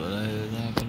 but I